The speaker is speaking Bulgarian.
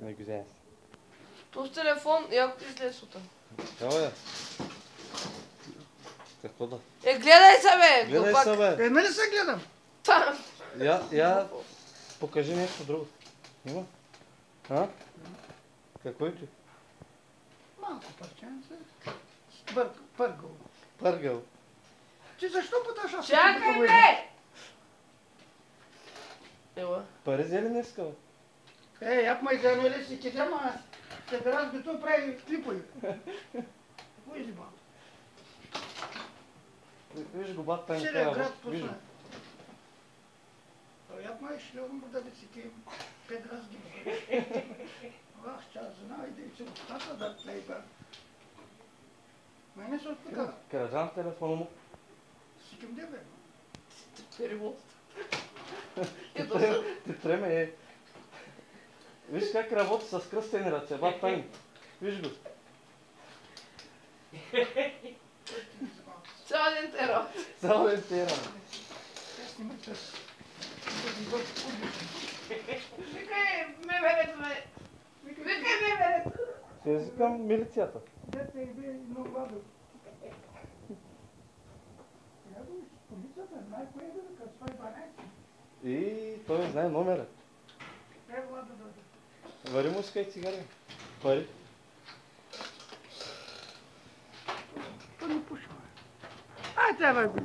Ne güzel. Този телефон яко излез от Evo. Какво да? Е, гледай се, бе! Гледай глупак. се, бе. Е, нали се гледам? Я, я покажи нещо друго. Има? А? Какво е ти? Малко парченце. Бърг, пъргал. Пъргъл. Ти защо пъташ аз? Чакай, бе! Ела. Пари взели днеска, бе? Си кидам, а ще да раз готов прави клипове. Кой си ба? Виж го бат Целият тя град. Виж го. пусна. Си ти пет раз ги Ах, час знае да и се остата да плейба. Мене се отпука. Крадам телефона му. Сикам де бе. Ти треме е. Виж как работи с кръстени ръце, бат там. Виж го. Цял ден те работи. Цял ден ти е рано. Тя снима с... Викай, ме верето, бе! Викай, ме верето! Ще извикам милицията. Дете и бе е като 112. И той знае номера. Ладо да дойде. Вари му скай цигари. Пари. То не пушва. Ай, тя бе, бе.